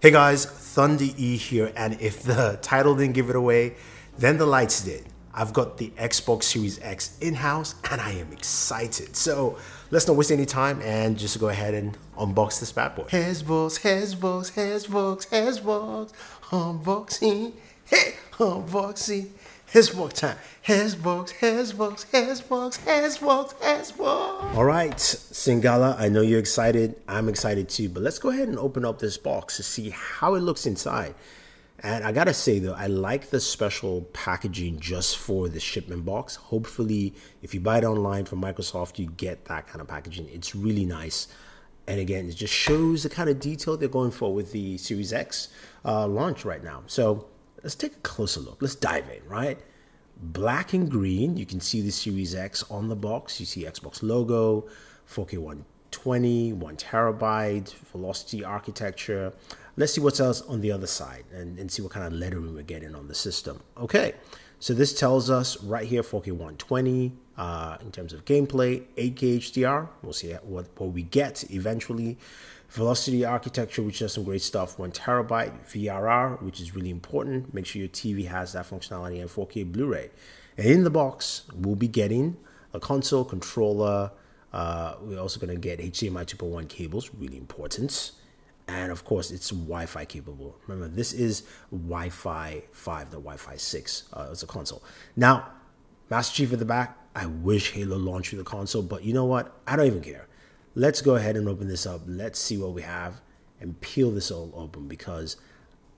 Hey guys, Thunder E here, and if the title didn't give it away, then the lights did. I've got the Xbox Series X in-house and I am excited. So let's not waste any time and just go ahead and unbox this bad boy. Xbox, Xbox, Xbox, Xbox, unboxing, hey, unboxing. Xbox time. Xbox, Xbox, Xbox, Xbox, Xbox. All right, Singala, I know you're excited. I'm excited too, but let's go ahead and open up this box to see how it looks inside. And I gotta say though, I like the special packaging just for the shipment box. Hopefully, if you buy it online from Microsoft, you get that kind of packaging. It's really nice. And again, it just shows the kind of detail they're going for with the Series X uh, launch right now. So let's take a closer look. Let's dive in, right? Black and green, you can see the Series X on the box. You see Xbox logo, 4K 120, one terabyte, Velocity architecture. Let's see what's else on the other side and, and see what kind of lettering we're getting on the system. Okay, so this tells us right here 4K 120 uh, in terms of gameplay, 8K HDR. We'll see what, what we get eventually. Velocity architecture, which does some great stuff. One terabyte VRR, which is really important. Make sure your TV has that functionality and 4K Blu-ray. And in the box, we'll be getting a console controller. Uh, we're also going to get HDMI 2.1 cables, really important. And of course, it's Wi-Fi capable. Remember, this is Wi-Fi 5, the Wi-Fi 6 uh, as a console. Now, Master Chief at the back. I wish Halo launched with the console, but you know what? I don't even care let's go ahead and open this up. Let's see what we have and peel this all open because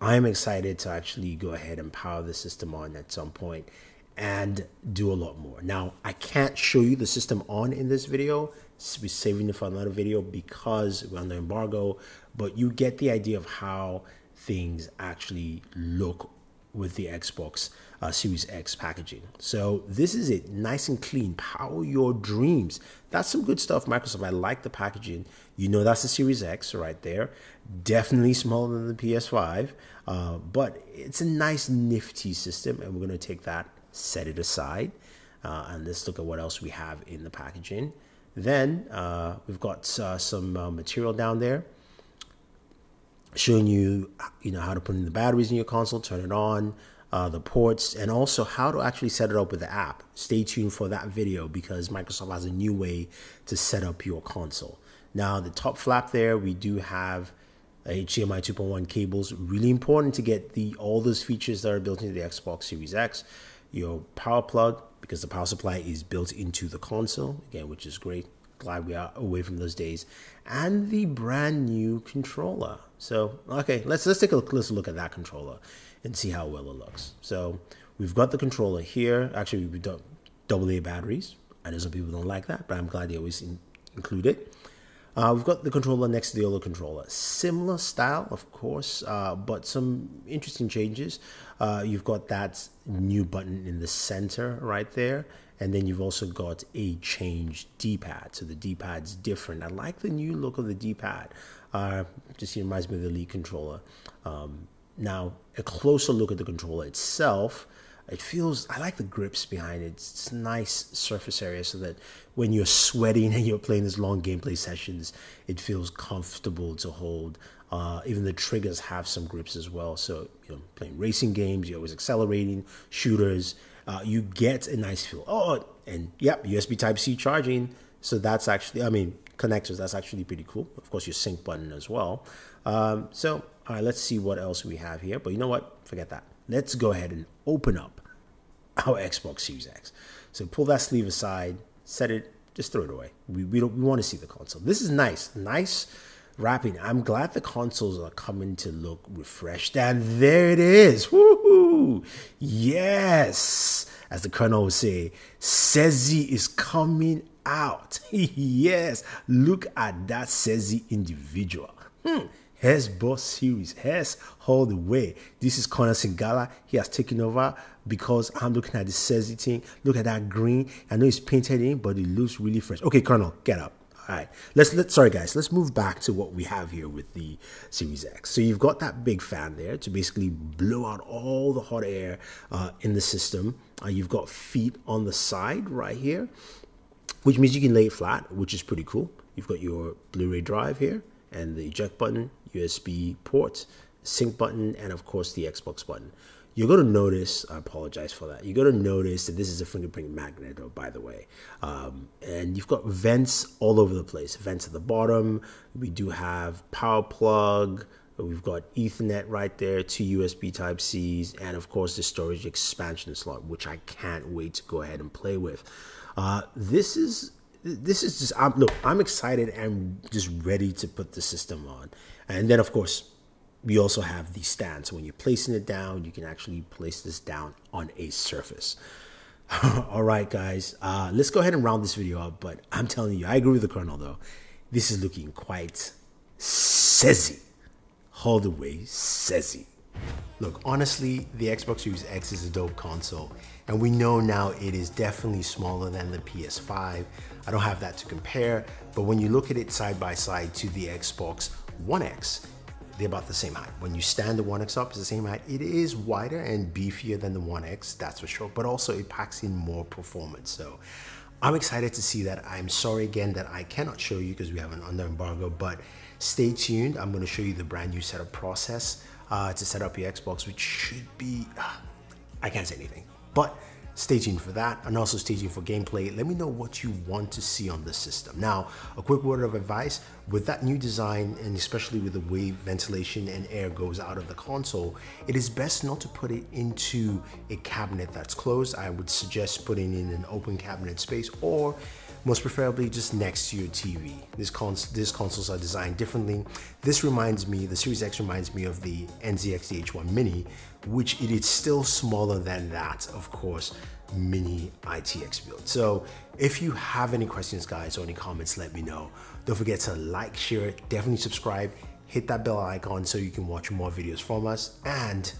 I'm excited to actually go ahead and power the system on at some point and do a lot more. Now, I can't show you the system on in this video. We're saving it for another video because we're under embargo, but you get the idea of how things actually look with the Xbox uh, Series X packaging. So this is it, nice and clean. Power your dreams. That's some good stuff, Microsoft. I like the packaging. You know that's the Series X right there. Definitely smaller than the PS5, uh, but it's a nice nifty system, and we're going to take that, set it aside, uh, and let's look at what else we have in the packaging. Then uh, we've got uh, some uh, material down there showing you you know how to put in the batteries in your console, turn it on, uh, the ports, and also how to actually set it up with the app. Stay tuned for that video because Microsoft has a new way to set up your console. Now, the top flap there, we do have HDMI 2.1 cables. Really important to get the all those features that are built into the Xbox Series X. Your power plug, because the power supply is built into the console, again, which is great glad we are away from those days. And the brand new controller. So, okay, let's let's take a closer look at that controller and see how well it looks. So, we've got the controller here. Actually, we've done double A batteries. I know some people don't like that, but I'm glad they always in, include it. Uh, we've got the controller next to the other controller. Similar style, of course, uh, but some interesting changes. Uh, you've got that new button in the center right there. And then you've also got a changed D-pad. So the D-pad's different. I like the new look of the D-pad. Uh, just reminds me of the Elite controller. Um, now, a closer look at the controller itself it feels i like the grips behind it. It's nice surface area so that when you're sweating and you're playing these long gameplay sessions it feels comfortable to hold. Uh, even the triggers have some grips as well. So you know playing racing games you're always accelerating shooters uh, you get a nice feel. Oh and yep usb type c charging. So that's actually i mean connectors that's actually pretty cool. Of course your sync button as well. Um, so all right let's see what else we have here. But you know what? Forget that let's go ahead and open up our Xbox Series X. So pull that sleeve aside, set it, just throw it away. We, we, don't, we want to see the console. This is nice, nice wrapping. I'm glad the consoles are coming to look refreshed. And there it is. Woohoo! Yes! As the Colonel would say, Sezi is coming out. yes, look at that Sezi individual. Hmm. Hess Boss Series, Hess all the way. This is Connor Singala. He has taken over because I'm looking at the Sezi thing. Look at that green. I know it's painted in, but it looks really fresh. Okay, Colonel, get up. All right, let's let sorry guys, let's move back to what we have here with the Series X. So you've got that big fan there to basically blow out all the hot air uh, in the system. Uh, you've got feet on the side right here, which means you can lay it flat, which is pretty cool. You've got your Blu-ray drive here and the eject button, USB port, sync button, and of course the Xbox button. You're going to notice, I apologize for that. You're going to notice that this is a fingerprint magnet, oh, by the way. Um, and you've got vents all over the place. Vents at the bottom. We do have power plug. We've got Ethernet right there, two USB Type Cs, and of course the storage expansion slot, which I can't wait to go ahead and play with. Uh, this is this is just I'm, look. I'm excited and just ready to put the system on, and then of course we also have the stand. So when you're placing it down, you can actually place this down on a surface. All right, guys, uh, let's go ahead and round this video up. But I'm telling you, I agree with the Colonel though. This is looking quite sezzy, all the way sezzy. Look, honestly, the Xbox Series X is a dope console, and we know now it is definitely smaller than the PS5. I don't have that to compare, but when you look at it side by side to the Xbox One X, they're about the same height. When you stand the One X up, it's the same height. It is wider and beefier than the One X, that's for sure, but also it packs in more performance. So I'm excited to see that. I'm sorry again that I cannot show you because we have an under embargo, but stay tuned. I'm going to show you the brand new setup process uh, to set up your Xbox, which should be, uh, I can't say anything, but Stay tuned for that and also stay tuned for gameplay. Let me know what you want to see on the system. Now, a quick word of advice, with that new design and especially with the way ventilation and air goes out of the console, it is best not to put it into a cabinet that's closed. I would suggest putting in an open cabinet space or most preferably just next to your TV. This cons these consoles are designed differently. This reminds me, the Series X reminds me of the NZXT H1 Mini, which it is still smaller than that, of course, mini ITX build. So if you have any questions, guys, or any comments, let me know. Don't forget to like, share, definitely subscribe, hit that bell icon so you can watch more videos from us, and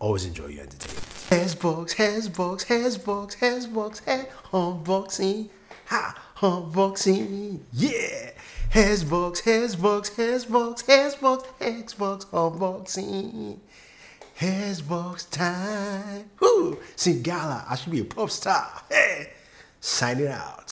always enjoy your entertainment. Xbox, Xbox, Xbox, Xbox, Xbox, unboxing. Ha! Unboxing, yeah! Xbox, Xbox, Xbox, Xbox, Xbox, unboxing. Xbox time. Woo! Singala, I should be a pop star. Hey! Sign it out.